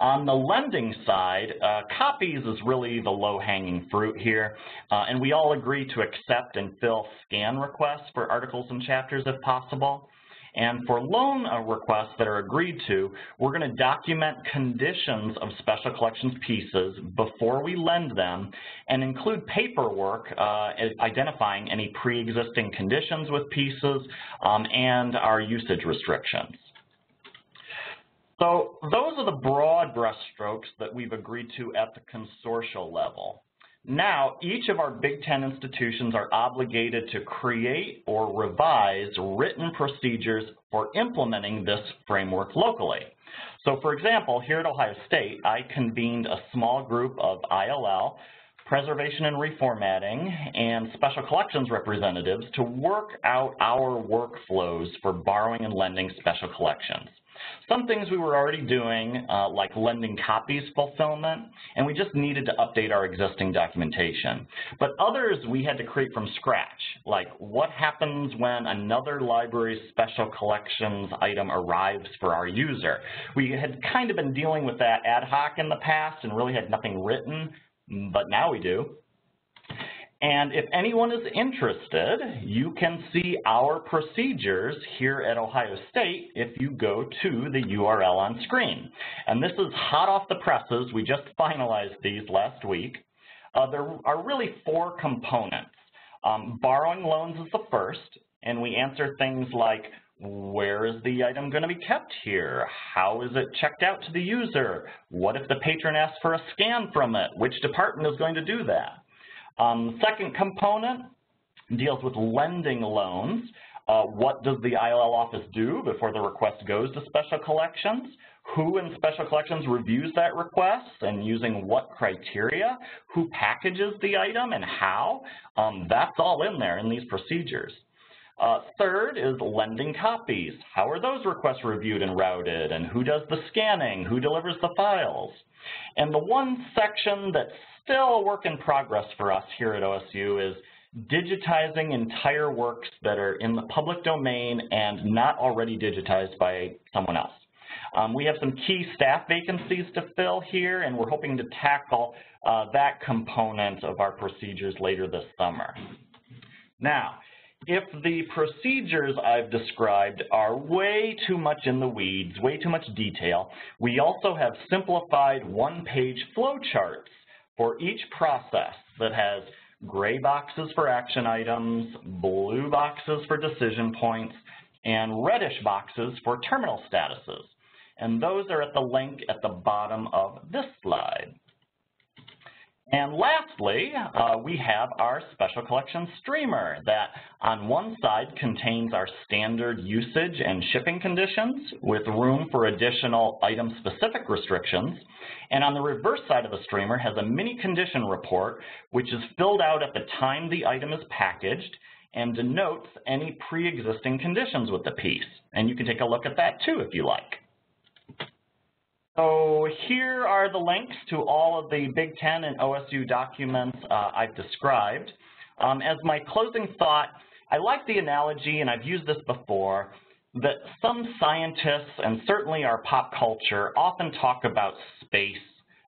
On the lending side, uh, copies is really the low-hanging fruit here, uh, and we all agree to accept and fill scan requests for articles and chapters if possible. And for loan uh, requests that are agreed to, we're going to document conditions of special collections pieces before we lend them and include paperwork uh, identifying any pre-existing conditions with pieces um, and our usage restrictions. So those are the broad brushstrokes that we've agreed to at the consortial level. Now, each of our Big Ten institutions are obligated to create or revise written procedures for implementing this framework locally. So for example, here at Ohio State, I convened a small group of ILL, preservation and reformatting, and special collections representatives to work out our workflows for borrowing and lending special collections. Some things we were already doing, uh, like lending copies fulfillment, and we just needed to update our existing documentation. But others we had to create from scratch, like what happens when another library's special collections item arrives for our user. We had kind of been dealing with that ad hoc in the past and really had nothing written, but now we do. And if anyone is interested, you can see our procedures here at Ohio State if you go to the URL on screen. And this is hot off the presses. We just finalized these last week. Uh, there are really four components. Um, borrowing loans is the first, and we answer things like, where is the item going to be kept here? How is it checked out to the user? What if the patron asks for a scan from it? Which department is going to do that? Um, second component deals with lending loans. Uh, what does the ILL office do before the request goes to Special Collections? Who in Special Collections reviews that request and using what criteria? Who packages the item and how? Um, that's all in there in these procedures. Uh, third is lending copies. How are those requests reviewed and routed? And who does the scanning? Who delivers the files? And the one section that's still a work in progress for us here at OSU is digitizing entire works that are in the public domain and not already digitized by someone else. Um, we have some key staff vacancies to fill here, and we're hoping to tackle uh, that component of our procedures later this summer. Now, if the procedures I've described are way too much in the weeds, way too much detail, we also have simplified one-page flowcharts for each process that has gray boxes for action items, blue boxes for decision points, and reddish boxes for terminal statuses. And those are at the link at the bottom of this slide. And lastly, uh, we have our Special collection Streamer that on one side contains our standard usage and shipping conditions with room for additional item-specific restrictions. And on the reverse side of the streamer has a mini condition report which is filled out at the time the item is packaged and denotes any pre-existing conditions with the piece. And you can take a look at that too if you like. So here are the links to all of the Big Ten and OSU documents uh, I've described. Um, as my closing thought, I like the analogy, and I've used this before, that some scientists, and certainly our pop culture, often talk about space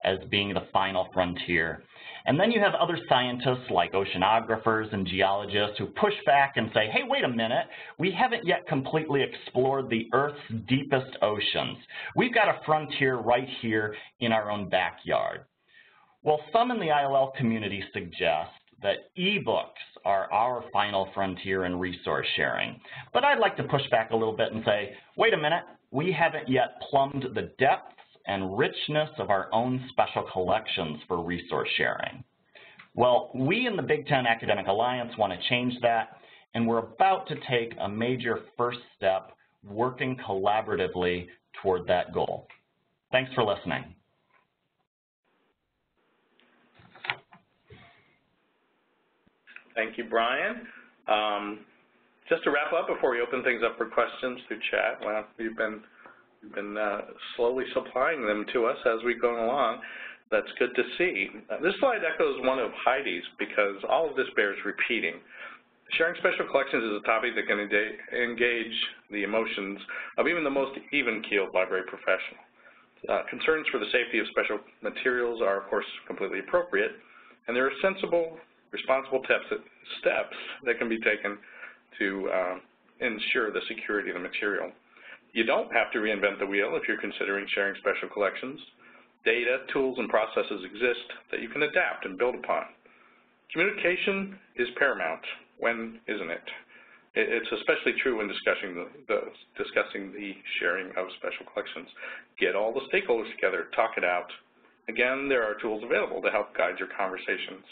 as being the final frontier. And then you have other scientists like oceanographers and geologists who push back and say, hey, wait a minute, we haven't yet completely explored the Earth's deepest oceans. We've got a frontier right here in our own backyard. Well, some in the ILL community suggest that ebooks are our final frontier in resource sharing. But I'd like to push back a little bit and say, wait a minute, we haven't yet plumbed the depth and richness of our own special collections for resource sharing. Well, we in the Big Ten Academic Alliance want to change that, and we're about to take a major first step working collaboratively toward that goal. Thanks for listening. Thank you, Brian. Um, just to wrap up before we open things up for questions through chat, well, you've been been uh, slowly supplying them to us as we've gone along. That's good to see. Uh, this slide echoes one of Heidi's because all of this bears repeating. Sharing special collections is a topic that can engage the emotions of even the most even-keeled library professional. Uh, concerns for the safety of special materials are, of course, completely appropriate, and there are sensible, responsible steps that can be taken to uh, ensure the security of the material. You don't have to reinvent the wheel if you're considering sharing special collections. Data, tools, and processes exist that you can adapt and build upon. Communication is paramount. When isn't it? It's especially true when discussing the, the, discussing the sharing of special collections. Get all the stakeholders together, talk it out. Again, there are tools available to help guide your conversations.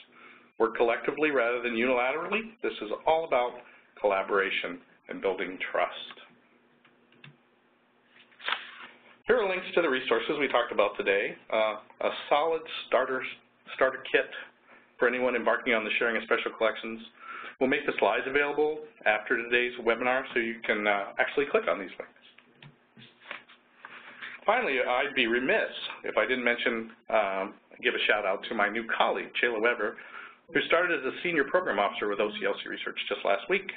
Work collectively rather than unilaterally. This is all about collaboration and building trust. Here are links to the resources we talked about today. Uh, a solid starter, starter kit for anyone embarking on the sharing of special collections. We'll make the slides available after today's webinar so you can uh, actually click on these links. finally, I'd be remiss if I didn't mention, um, give a shout out to my new colleague, Chela Weber, who started as a senior program officer with OCLC Research just last week.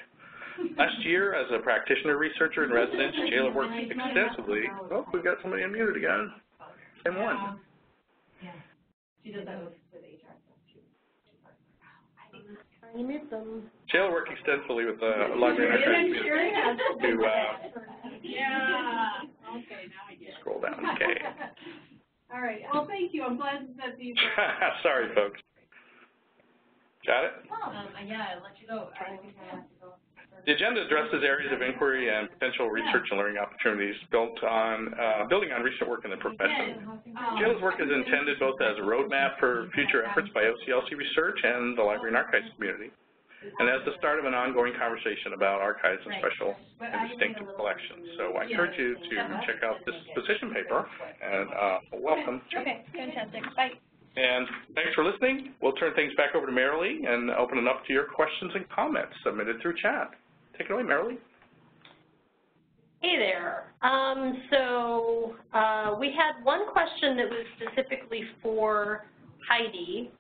Last year, as a practitioner researcher in residence, Chela worked extensively. Oh, we've got somebody unmuted again. Same one. Yeah, she does that with, with HR stuff too. Trying to mute them. Chela worked extensively with the library and archives community. To, uh, Yeah, okay, now I get it. Scroll down, okay. <laughs> All right, well, thank you, I'm glad that these are. <laughs> Sorry, folks. Got it? Um, yeah, I'll let you go, I think I have to go. The agenda addresses areas of inquiry and potential research and learning opportunities built on, uh, building on recent work in the profession. Chela's work is intended both as a roadmap for future efforts by OCLC Research and the library and archives community, and as the start of an ongoing conversation about archives and special and distinctive collections. So I encourage you to check out this position paper, and uh, welcome. Okay, fantastic. Bye. And thanks for listening. We'll turn things back over to Merrilee and open it up to your questions and comments submitted through chat. Away, Merrilee. Hey there. Um, so uh, we had one question that was specifically for Heidi,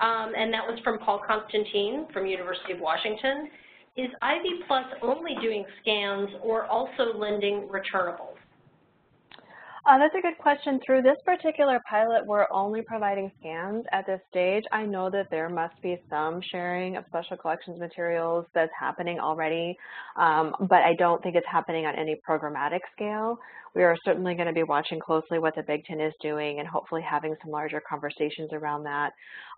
um, and that was from Paul Constantine from University of Washington. Is Ivy Plus only doing scans or also lending returnables? Uh, that's a good question. Through this particular pilot, we're only providing scans at this stage. I know that there must be some sharing of special collections materials that's happening already, um, but I don't think it's happening on any programmatic scale. We are certainly going to be watching closely what the Big Ten is doing and hopefully having some larger conversations around that.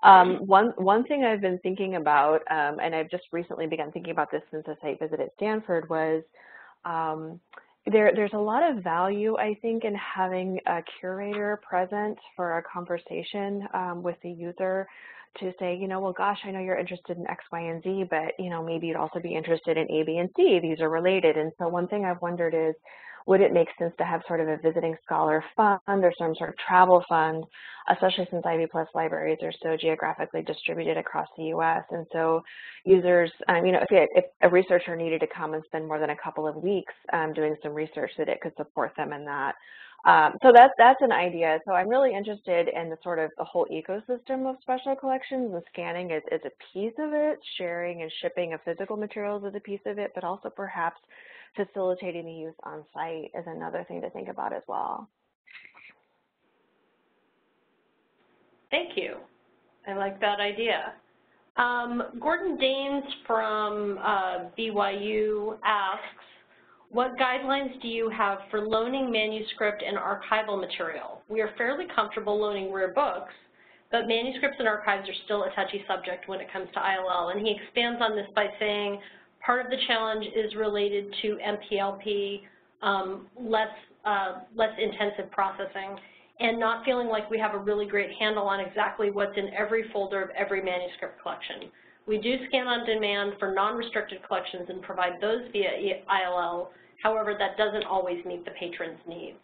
Um, one, one thing I've been thinking about, um, and I've just recently begun thinking about this since the site visit at Stanford, was um, there, there's a lot of value, I think, in having a curator present for a conversation um, with the user to say, you know, well, gosh, I know you're interested in X, Y, and Z, but, you know, maybe you'd also be interested in A, B, and C. These are related. And so one thing I've wondered is, would it make sense to have sort of a visiting scholar fund or some sort of travel fund, especially since Ivy Plus libraries are so geographically distributed across the U.S. And so users, um, you know, if, if, a researcher needed to come and spend more than a couple of weeks um, doing some research, that it could support them in that. Um, so that's that's an idea. So I'm really interested in the sort of the whole ecosystem of special collections and scanning is, is a piece of it, sharing and shipping of physical materials is a piece of it, but also perhaps facilitating the use on site is another thing to think about as well. Thank you. I like that idea. Um, Gordon Daines from uh, BYU asks, what guidelines do you have for loaning manuscript and archival material? We are fairly comfortable loaning rare books, but manuscripts and archives are still a touchy subject when it comes to ILL. And he expands on this by saying, part of the challenge is related to MPLP, um, less, uh, less intensive processing, and not feeling like we have a really great handle on exactly what's in every folder of every manuscript collection. We do scan on demand for non-restricted collections and provide those via ILL, However, that doesn't always meet the patron's needs.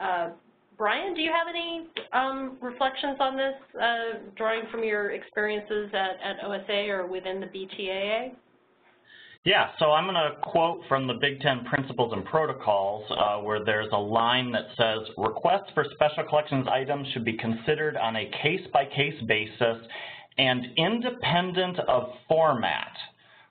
Uh, Brian, do you have any um, reflections on this, uh, drawing from your experiences at, at OSU or within the BTAA? Yeah, so I'm going to quote from the Big Ten Principles and Protocols uh, where there's a line that says, requests for special collections items should be considered on a case-by-case -case basis and independent of format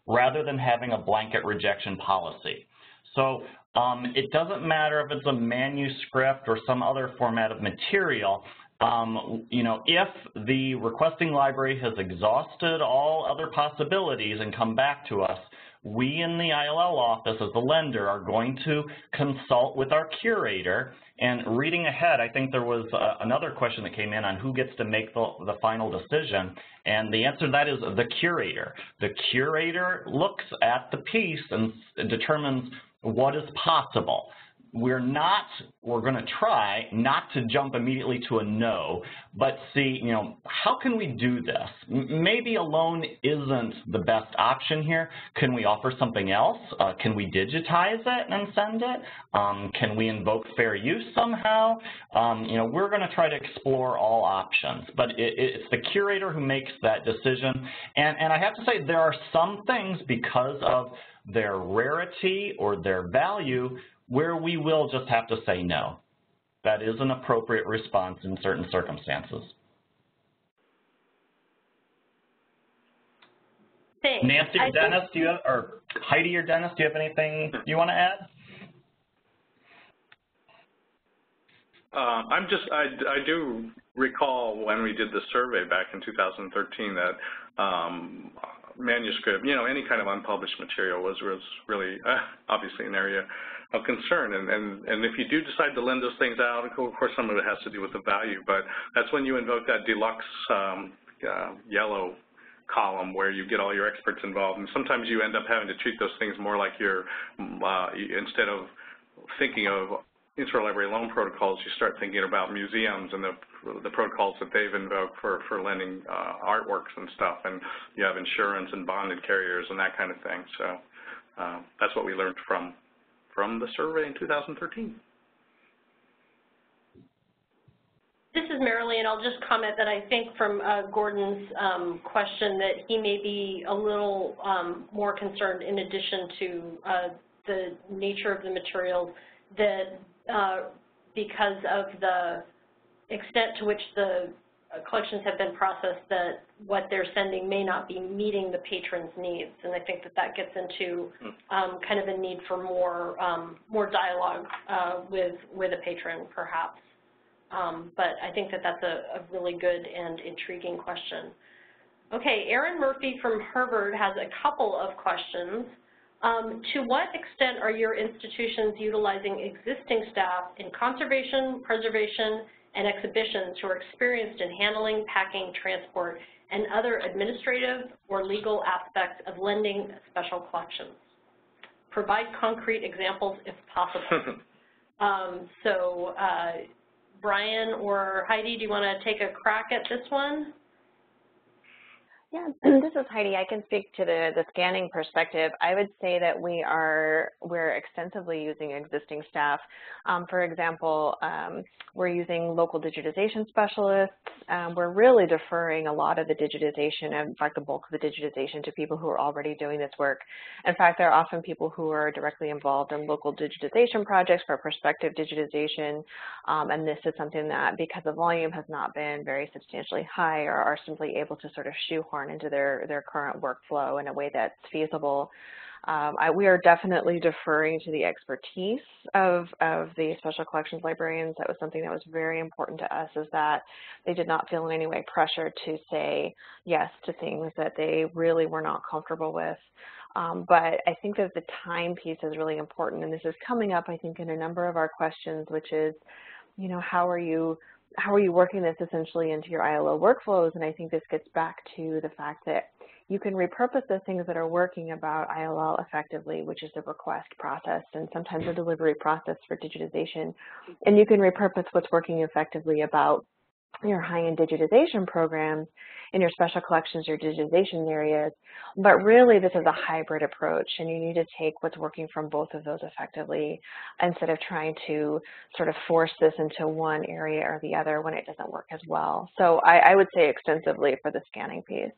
rather than having a blanket rejection policy. So um, it doesn't matter if it's a manuscript or some other format of material. Um, you know, if the requesting library has exhausted all other possibilities and come back to us, we in the ILL office as the lender are going to consult with our curator and reading ahead, I think there was uh, another question that came in on who gets to make the, the final decision, and the answer to that is the curator. The curator looks at the piece and determines what is possible. We're not, we're going to try not to jump immediately to a no, but see, you know, how can we do this? Maybe a loan isn't the best option here. Can we offer something else? Uh, can we digitize it and send it? Um, can we invoke fair use somehow? Um, you know, we're going to try to explore all options, but it, it's the curator who makes that decision. And, and I have to say, there are some things because of their rarity or their value where we will just have to say no. that is an appropriate response in certain circumstances. Thanks. Nancy or think- Dennis, do you have, or Heidi or Dennis, do you have anything you want to add? Uh, I'm just, I, I do recall when we did the survey back in 2013 that um, manuscript, you know, any kind of unpublished material was, was really uh, obviously an area of concern. And, and, and if you do decide to lend those things out, of course some of it has to do with the value, but that's when you invoke that deluxe um, uh, yellow column where you get all your experts involved. And sometimes you end up having to treat those things more like you're, uh, instead of thinking of interlibrary loan protocols, you start thinking about museums and the, the protocols that they've invoked for, for lending uh, artworks and stuff. And you have insurance and bonded carriers and that kind of thing. So uh, that's what we learned from, from the survey in 2013. This is Marilyn. and I'll just comment that I think from uh, Gordon's um, question that he may be a little um, more concerned in addition to uh, the nature of the materials that uh, because of the extent to which the collections have been processed that what they're sending may not be meeting the patron's needs. And I think that that gets into um, kind of a need for more, um, more dialogue uh, with, with a patron perhaps. Um, but I think that that's a, a really good and intriguing question. Okay, Erin Murphy from Harvard has a couple of questions. Um, to what extent are your institutions utilizing existing staff in conservation, preservation, and exhibitions who are experienced in handling, packing, transport, and other administrative or legal aspects of lending special collections? Provide concrete examples if possible. <laughs> um, so, uh, Brian or Heidi, do you want to take a crack at this one? Yeah, <clears throat> this is Heidi. I can speak to the, the scanning perspective. I would say that we are, we're extensively using existing staff. Um, for example, um, we're using local digitization specialists. Um, we're really deferring a lot of the digitization, in fact, the bulk of the digitization to people who are already doing this work. In fact, there are often people who are directly involved in local digitization projects for prospective digitization, um, and this is something that, because the volume has not been very substantially high, or are simply able to sort of shoehorn into their, their current workflow in a way that's feasible. Um, I, we are definitely deferring to the expertise of, of the special collections librarians. That was something that was very important to us is that they did not feel in any way pressure to say yes to things that they really were not comfortable with. Um, but I think that the time piece is really important, and this is coming up, I think, in a number of our questions, which is, you know, how are you how are you working this essentially into your ILL workflows? And I think this gets back to the fact that you can repurpose the things that are working about ILL effectively, which is the request process and sometimes the delivery process for digitization. And you can repurpose what's working effectively about your high-end digitization programs in your special collections, your digitization areas. But really, this is a hybrid approach, and you need to take what's working from both of those effectively instead of trying to sort of force this into one area or the other when it doesn't work as well. So I, I would say extensively for the scanning piece.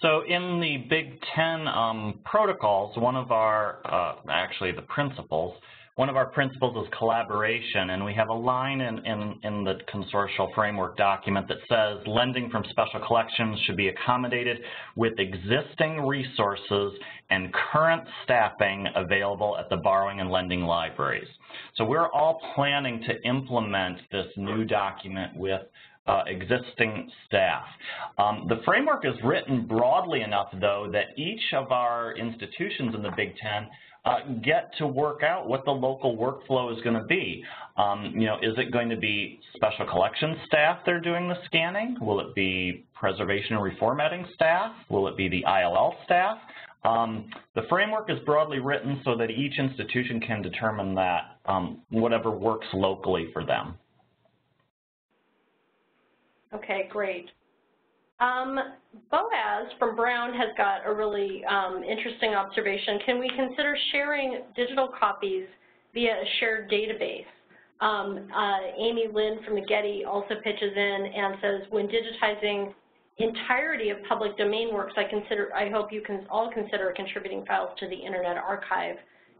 So in the Big Ten um, protocols, one of our, uh, actually the principles, one of our principles is collaboration, and we have a line in, in, in, the consortial framework document that says lending from special collections should be accommodated with existing resources and current staffing available at the borrowing and lending libraries. So we're all planning to implement this new document with uh, existing staff. Um, the framework is written broadly enough, though, that each of our institutions in the Big Ten uh, get to work out what the local workflow is going to be. Um, you know, is it going to be special collections staff that are doing the scanning? Will it be preservation and reformatting staff? Will it be the ILL staff? Um, the framework is broadly written so that each institution can determine that um, whatever works locally for them. Okay, great. Um, Boaz from Brown has got a really um, interesting observation. Can we consider sharing digital copies via a shared database? Um, uh, Amy Lynn from the Getty also pitches in and says, when digitizing entirety of public domain works, I consider, I hope you can all consider contributing files to the Internet Archive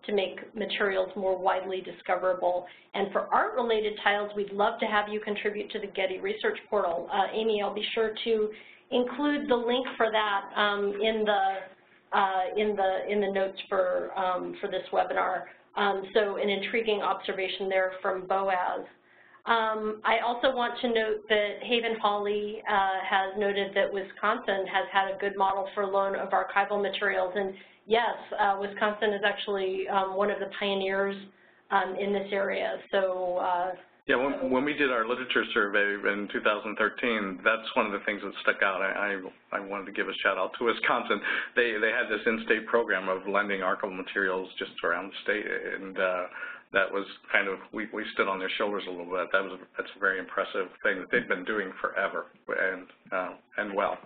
to make materials more widely discoverable. And for art-related tiles, we'd love to have you contribute to the Getty Research Portal. Uh, Amy, I'll be sure to include the link for that um, in the uh, in the in the notes for um, for this webinar. Um, so an intriguing observation there from Boaz. Um, I also want to note that Haven Hawley uh, has noted that Wisconsin has had a good model for loan of archival materials. And yes, uh, Wisconsin is actually um, one of the pioneers um, in this area. So uh, yeah, when, when, we did our literature survey in 2013, that's one of the things that stuck out. I, I, I wanted to give a shout out to Wisconsin. They they had this in-state program of lending archival materials just around the state, and uh, that was kind of, we, we stood on their shoulders a little bit. That was, that's a very impressive thing that they've been doing forever and, uh, and well.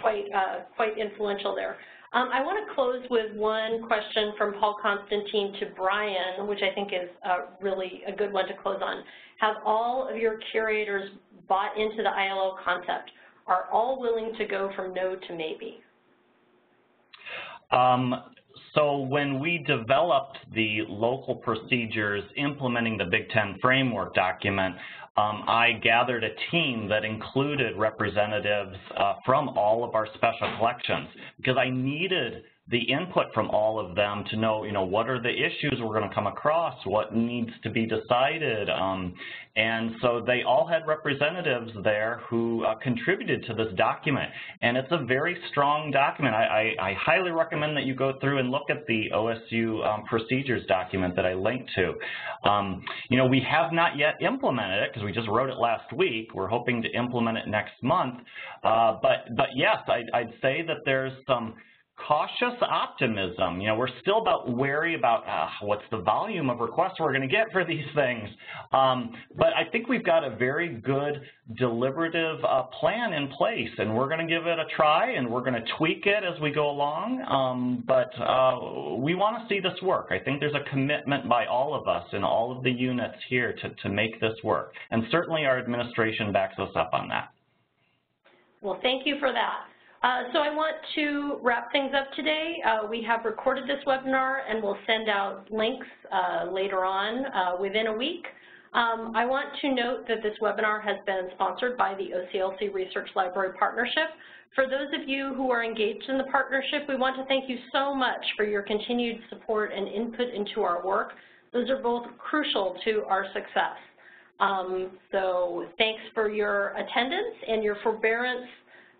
Quite, uh, quite influential there. Um, I want to close with one question from Paul Constantine to Brian, which I think is uh, really a good one to close on. Have all of your curators bought into the ILL concept? Are all willing to go from no to maybe? Um, so when we developed the local procedures implementing the Big Ten framework document, um, I gathered a team that included representatives uh, from all of our special collections because I needed the input from all of them to know, you know, what are the issues we're going to come across, what needs to be decided. Um, and so they all had representatives there who uh, contributed to this document. And it's a very strong document. I, I, I, highly recommend that you go through and look at the OSU um, procedures document that I linked to. Um, you know, we have not yet implemented it because we just wrote it last week. We're hoping to implement it next month. Uh, but, but yes, I, I'd say that there's some cautious optimism. You know, we're still about wary about uh, what's the volume of requests we're going to get for these things. Um, but I think we've got a very good deliberative uh, plan in place, and we're going to give it a try, and we're going to tweak it as we go along. Um, but uh, we want to see this work. I think there's a commitment by all of us and all of the units here to, to make this work. And certainly our administration backs us up on that. Well, thank you for that. Uh, so I want to wrap things up today. Uh, we have recorded this webinar and we'll send out links uh, later on within a week. Um, I want to note that this webinar has been sponsored by the OCLC Research Library Partnership. For those of you who are engaged in the partnership, we want to thank you so much for your continued support and input into our work. Those are both crucial to our success. Um, so thanks for your attendance and your forbearance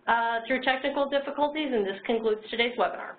Uh, through technical difficulties, and this concludes today's webinar.